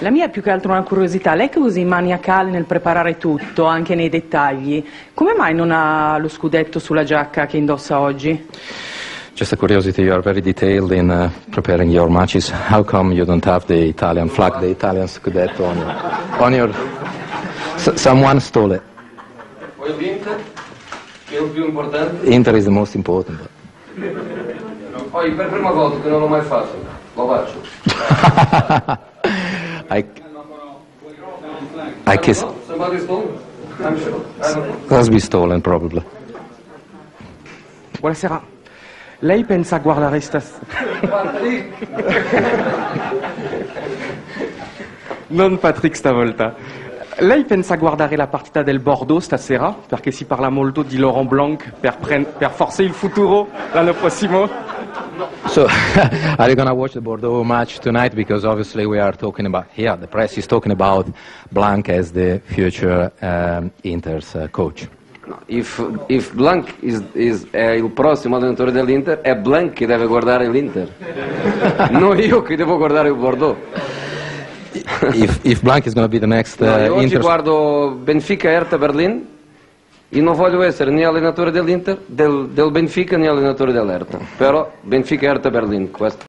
La mia è più che altro una curiosità, lei che è così maniacale nel preparare tutto, anche nei dettagli, come mai non ha lo scudetto sulla giacca che indossa oggi? Just a curiosity, you are very detailed in uh, preparing your matches. How come you don't have the Italian flag, the Italian scudetto on your... On your S- someone stole it. Voglio l'Inter, che è il più importante. Inter is the most important. Poi per prima volta che non l'ho mai fatto, lo faccio. I, I kiss... Somebody stole? I'm sure. Has been stolen, probably. Lei pensa guardare stasera... Guarda lì. Non Patrick stavolta. Lei pensa guardare la partita del Bordeaux stasera? Perché si parla molto di Laurent Blanc per, per forse il futuro l'anno prossimo? So, are you going to watch the Bordeaux match tonight? Because obviously we are talking about, yeah, the press is talking about Blanc as the future um, Inter's uh, coach. No, If, if Blanc is, is- è il prossimo allenatore dell'Inter, è Blanc che deve guardare l'Inter. non io che devo guardare il Bordeaux. if, if Blanc is going to be the next No, uh, io oggi Inter... guardo Benfica Hertha Berlin e non voglio essere né allenatore dell'Inter, del, del Benfica né allenatore dell'Hertha. Però Benfica Hertha questo.